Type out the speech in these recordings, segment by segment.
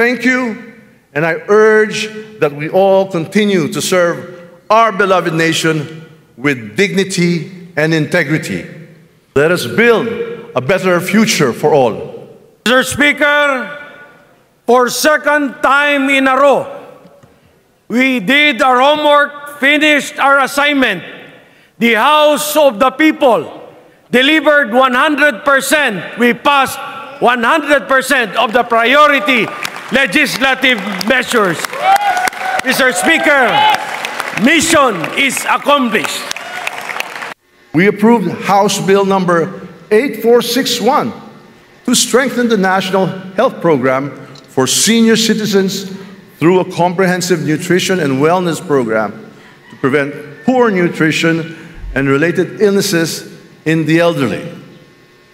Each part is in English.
Thank you, and I urge that we all continue to serve our beloved nation with dignity and integrity. Let us build a better future for all. Mr. Speaker, for second time in a row, we did our homework, finished our assignment. The House of the People delivered 100%. We passed 100% of the priority legislative measures. Mr. Speaker, mission is accomplished. We approved House Bill number 8461 to strengthen the National Health Program for senior citizens through a comprehensive nutrition and wellness program to prevent poor nutrition and related illnesses in the elderly.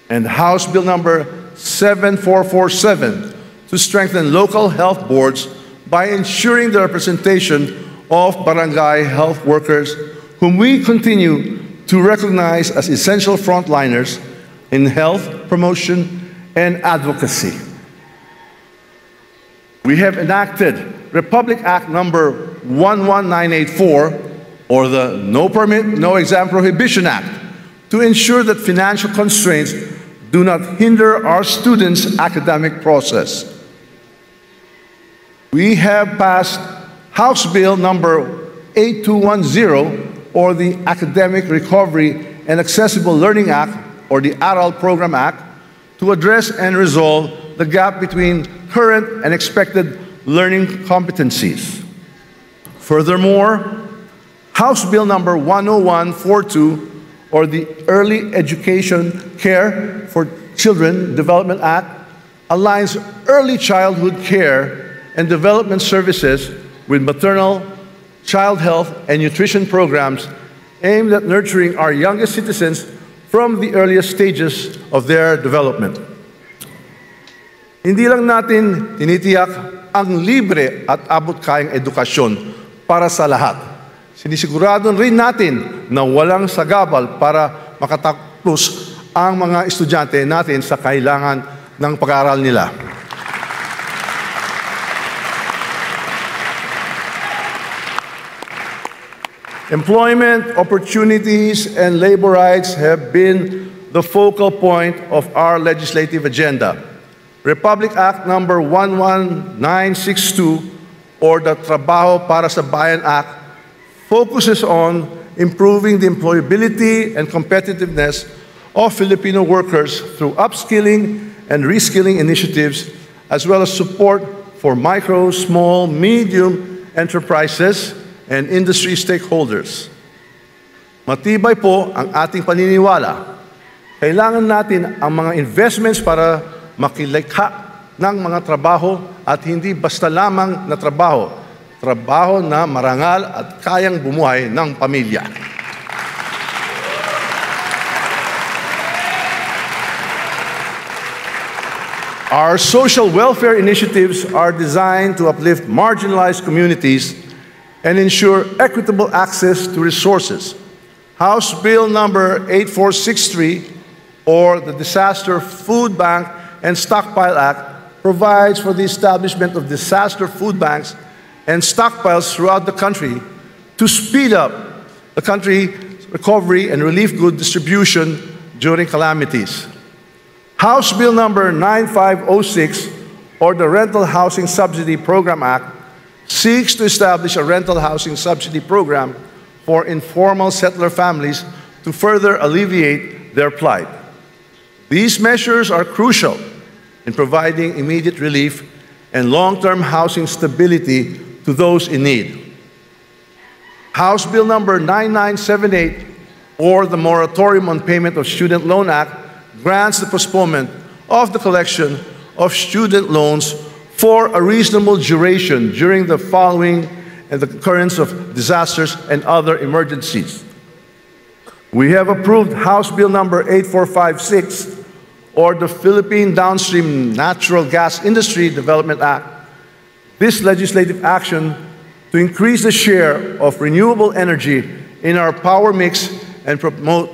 And House Bill number 7447 to strengthen local health boards by ensuring the representation of barangay health workers whom we continue to recognize as essential frontliners in health promotion and advocacy. We have enacted Republic Act number 11984 or the No Permit, No Exam Prohibition Act to ensure that financial constraints do not hinder our students' academic process. We have passed House Bill number 8210 or the Academic Recovery and Accessible Learning Act or the ARAL Program Act to address and resolve the gap between current and expected learning competencies. Furthermore, House Bill number 10142 or the Early Education Care for Children Development Act aligns early childhood care and development services with maternal, child health, and nutrition programs aimed at nurturing our youngest citizens from the earliest stages of their development. Hindi lang natin tinitiyak ang libre at abot-kayang edukasyon para sa lahat Sinisigurado rin natin na walang sagabal para makatapos ang mga estudyante natin sa kailangan ng pag-aaral nila. Employment opportunities and labor rights have been the focal point of our legislative agenda. Republic Act number 11962 or the Trabaho para sa Bayan Act focuses on improving the employability and competitiveness of Filipino workers through upskilling and reskilling initiatives, as well as support for micro, small, medium enterprises and industry stakeholders. Matibay po ang ating paniniwala. Kailangan natin ang mga investments para makilikha ng mga trabaho at hindi basta lamang na trabaho, trabaho na marangal at kayang bumuhay ng pamilya. Our social welfare initiatives are designed to uplift marginalized communities and ensure equitable access to resources. House Bill number 8463, or the Disaster Food Bank and Stockpile Act, provides for the establishment of disaster food banks and stockpiles throughout the country to speed up the country recovery and relief good distribution during calamities. House Bill number 9506 or the Rental Housing Subsidy Program Act seeks to establish a rental housing subsidy program for informal settler families to further alleviate their plight. These measures are crucial in providing immediate relief and long-term housing stability to those in need. House Bill number 9978, or the Moratorium on Payment of Student Loan Act, grants the postponement of the collection of student loans for a reasonable duration during the following and the occurrence of disasters and other emergencies. We have approved House Bill number 8456, or the Philippine Downstream Natural Gas Industry Development Act, this legislative action to increase the share of renewable energy in our power mix and promote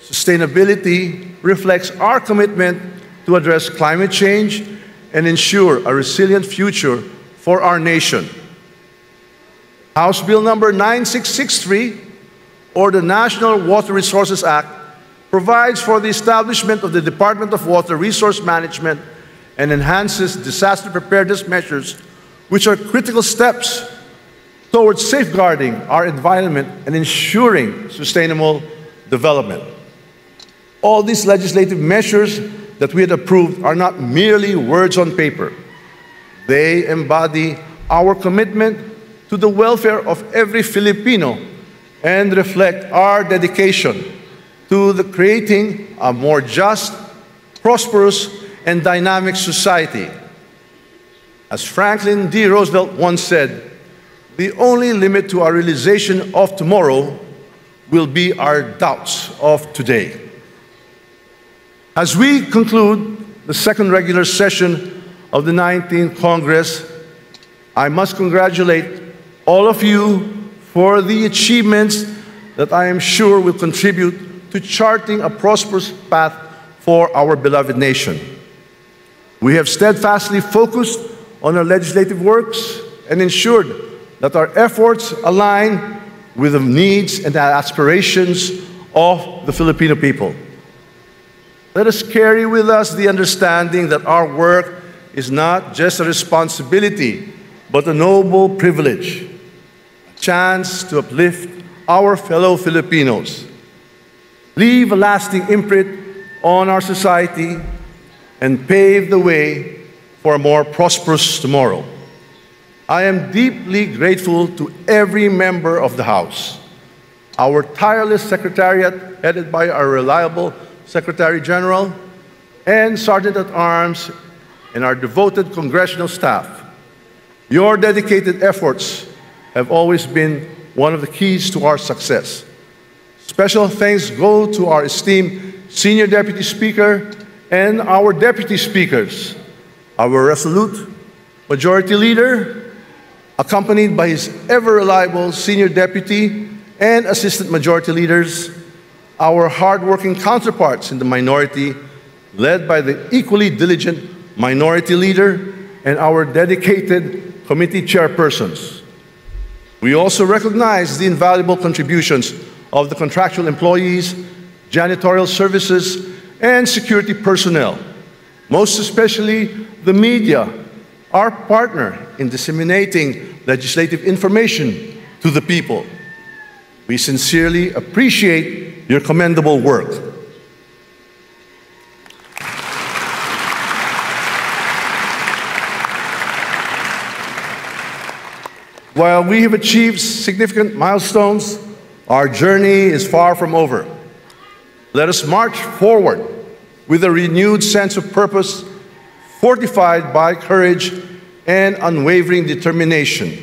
sustainability reflects our commitment to address climate change and ensure a resilient future for our nation. House Bill number 9663, or the National Water Resources Act, provides for the establishment of the Department of Water Resource Management and enhances disaster preparedness measures, which are critical steps towards safeguarding our environment and ensuring sustainable development. All these legislative measures that we had approved are not merely words on paper. They embody our commitment to the welfare of every Filipino and reflect our dedication to the creating a more just, prosperous, and dynamic society. As Franklin D. Roosevelt once said, the only limit to our realization of tomorrow will be our doubts of today. As we conclude the second regular session of the 19th Congress, I must congratulate all of you for the achievements that I am sure will contribute to charting a prosperous path for our beloved nation. We have steadfastly focused on our legislative works and ensured that our efforts align with the needs and aspirations of the Filipino people. Let us carry with us the understanding that our work is not just a responsibility, but a noble privilege, a chance to uplift our fellow Filipinos, leave a lasting imprint on our society, and pave the way for a more prosperous tomorrow. I am deeply grateful to every member of the House, our tireless secretariat headed by our reliable Secretary General, and Sergeant at Arms, and our devoted congressional staff. Your dedicated efforts have always been one of the keys to our success. Special thanks go to our esteemed Senior Deputy Speaker and our Deputy Speakers, our resolute Majority Leader, accompanied by his ever reliable Senior Deputy and Assistant Majority Leaders, our hardworking counterparts in the minority, led by the equally diligent Minority Leader and our dedicated committee chairpersons. We also recognize the invaluable contributions of the contractual employees, janitorial services, and security personnel, most especially the media, our partner in disseminating legislative information to the people. We sincerely appreciate your commendable work. While we have achieved significant milestones, our journey is far from over. Let us march forward with a renewed sense of purpose, fortified by courage and unwavering determination,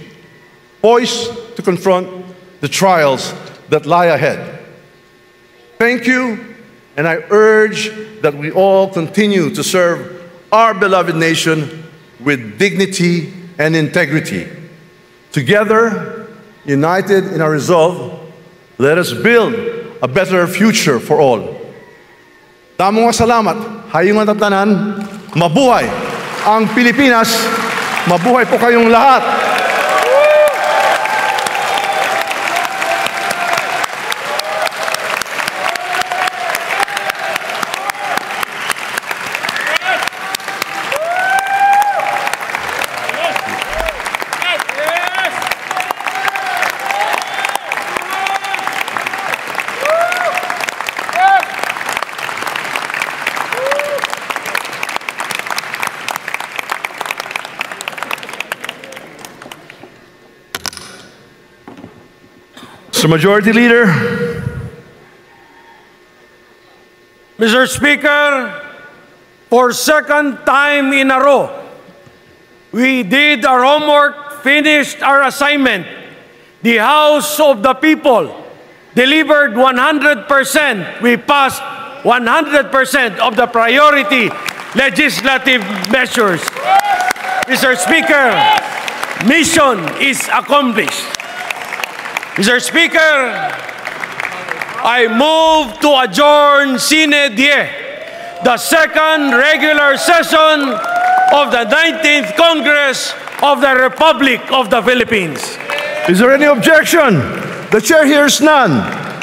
poised to confront the trials that lie ahead. Thank you, and I urge that we all continue to serve our beloved nation with dignity and integrity. Together, united in our resolve, let us build a better future for all. Damo nga salamat, hayungan at tanan, mabuhay ang Pilipinas, mabuhay po kayong lahat. Mr. Majority Leader, Mr. Speaker, for second time in a row, we did our homework, finished our assignment. The House of the People delivered 100%. We passed 100% of the priority legislative measures. Mr. Speaker, mission is accomplished. Mr. Speaker, I move to adjourn sine die the second regular session of the 19th Congress of the Republic of the Philippines. Is there any objection? The chair hears none.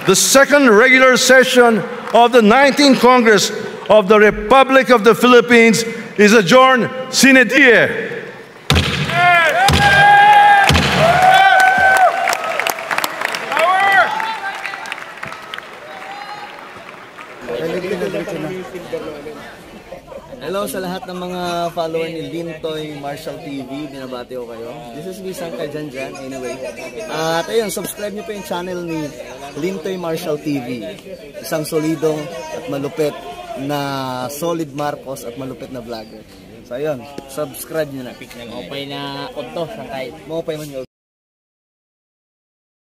The second regular session of the 19th Congress of the Republic of the Philippines is adjourned sine die. Hello sa lahat ng mga follower ni Lintoy Marshall TV. Binabati ko kayo. This is Bisang Kajanjan anyway. At ayun, subscribe niyo po yung channel ni Lintoy Marshall TV. Isang solidong at malupit na solid Marcos at malupit na vlogger. So ayun, subscribe niyo na. Mopay na unto sa kahit Mo pa man yun.